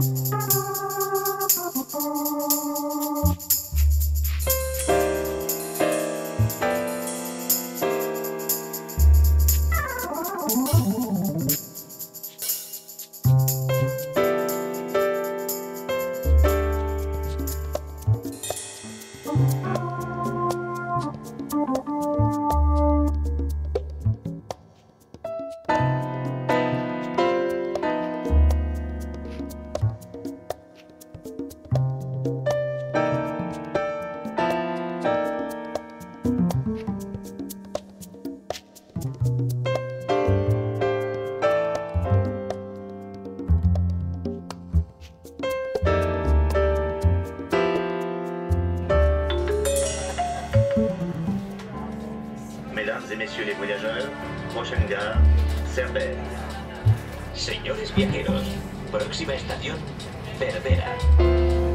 Thank you. Mesdames et messieurs les voyageurs, prochaine gare, Cerbère. Señores viajeros, próxima estación, Cervera.